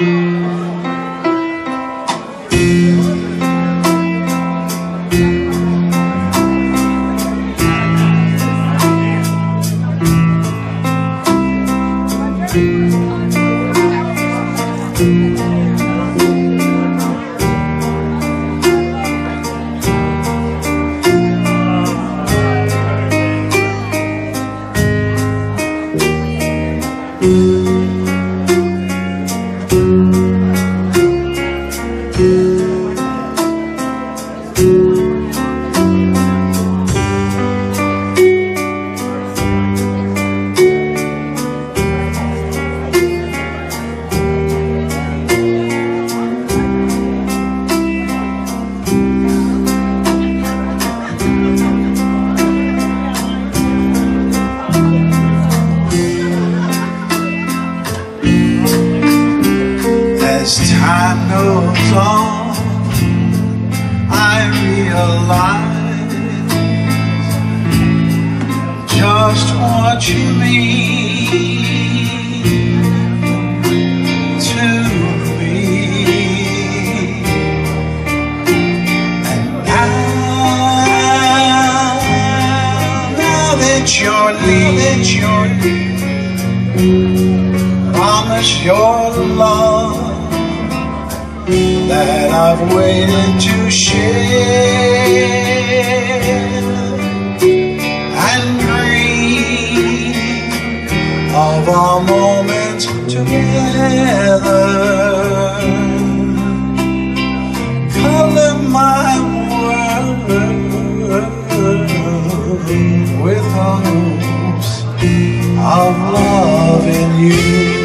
Música As time goes on, I realize just what you mean to me. And now, now that you're leaving, promise your love that I've waited to share and dream of our moments together. Color my world with hopes of loving you.